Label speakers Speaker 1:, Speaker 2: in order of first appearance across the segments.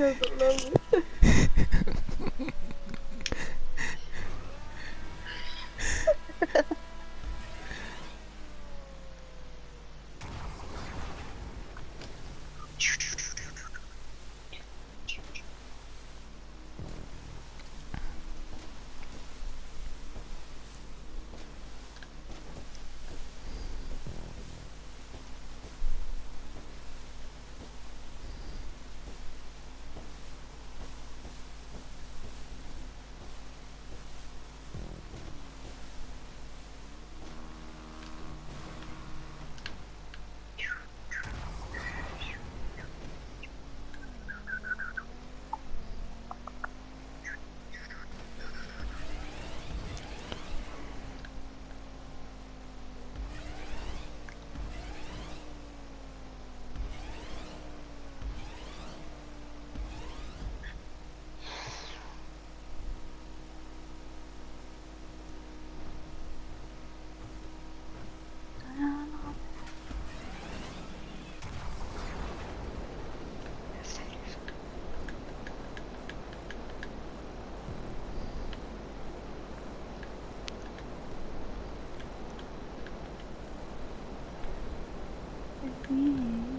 Speaker 1: Yazıklar. Fear.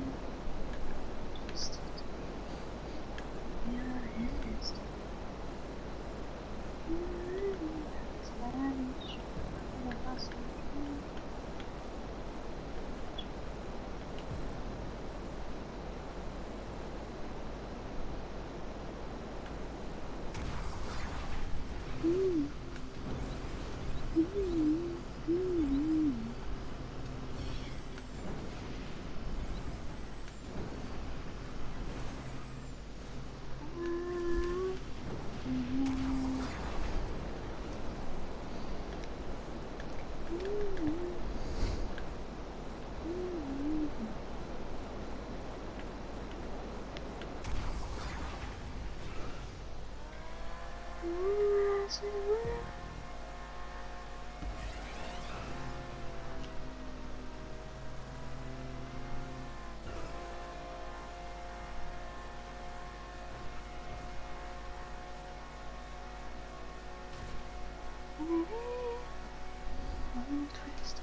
Speaker 1: Mm-hmm one twist